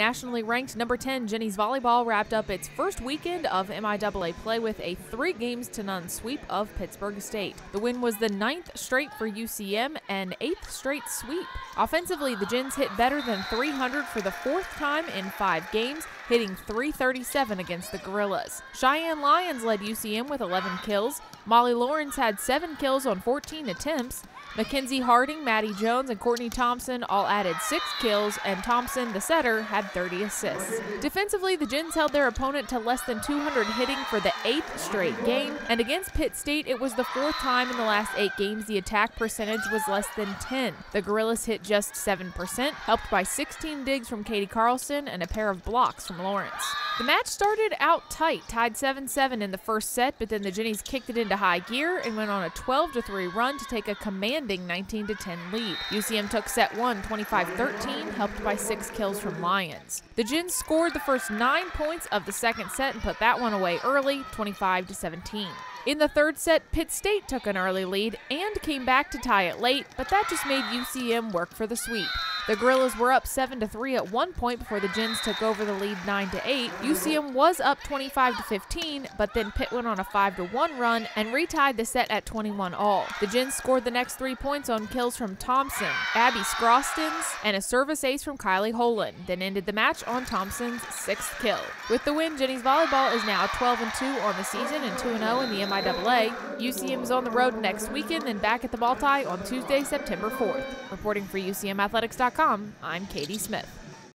Nationally ranked number 10 Jennies Volleyball wrapped up its first weekend of MIAA play with a three games to none sweep of Pittsburg State. The win was the ninth straight for UCM and eighth straight sweep. Offensively, the Gins hit better than 300 for the fourth time in five games, hitting 337 against the Gorillas. Cheyenne Lions led UCM with 11 kills. Molly Lawrence had 7 kills on 14 attempts. Mackenzie Harding, Maddie Jones, and Courtney Thompson all added six kills, and Thompson, the setter, had 30 assists. Defensively, the Gins held their opponent to less than 200 hitting for the eighth straight game, and against Pitt State, it was the fourth time in the last eight games the attack percentage was less than 10. The Gorillas hit just 7%, helped by 16 digs from Katie Carlson and a pair of blocks from Lawrence. The match started out tight, tied 7 7 in the first set, but then the Jennies kicked it into high gear and went on a 12 3 run to take a commanding 19 10 lead. UCM took set 1 25 13, helped by six kills from Lions. The Gins scored the first nine points of the second set and put that one away early, 25 17. In the third set, Pitt State took an early lead and came back to tie it late, but that just made UCM work for the sweep. The Gorillas were up 7 to 3 at one point before the Gins took over the lead 9 to 8. UCM was up 25 to 15, but then Pitt went on a 5 to 1 run and retied the set at 21 all. The Gins scored the next 3 points on kills from Thompson, Abby Scrostons, and a service ace from Kylie Holan, then ended the match on Thompson's 6th kill. With the win, Jennies volleyball is now 12 and 2 on the season and 2 and 0 in the MIAA. UCM is on the road next weekend and back at the Multi on Tuesday, September 4th. Reporting for UCMathletics.com, I'm Katie Smith.